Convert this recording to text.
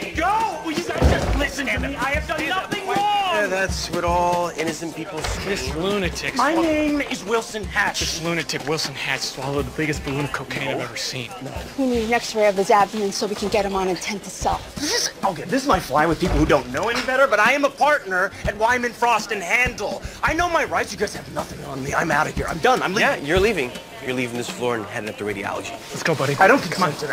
me go! Will you guys just listen to me? I have done nothing wrong. Yeah, that's what all innocent people say. This lunatic. My name is Wilson Hatch. This lunatic Wilson Hatch swallowed the biggest balloon of cocaine I've ever seen. We need an x-ray of his abdomen so we can get him on intent to sell. This is okay. This is my fly with people who don't know any better, but I am a partner at Wyman Frost and Handel. I know my rights. You guys have nothing on me. I'm out of here. I'm done. I'm leaving. Yeah, you're leaving. You're leaving this floor and heading up to radiology. Let's go, buddy. I don't consent to that.